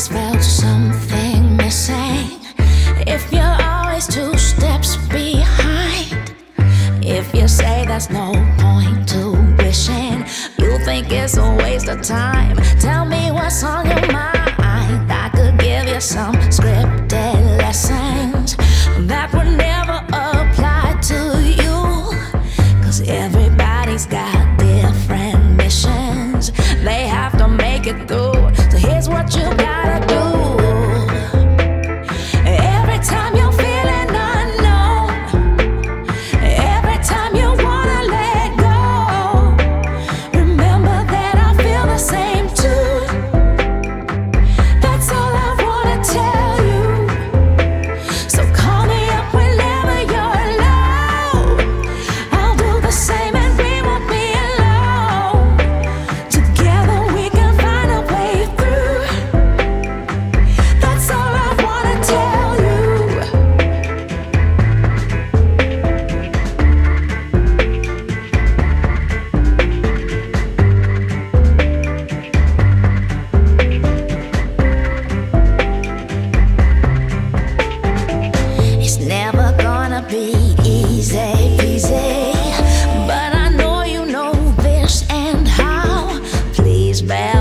always felt something missing. If you're always two steps behind, if you say there's no point to wishing, you think it's a waste of time. be easy, peasy. But I know you know this and how. Please bear.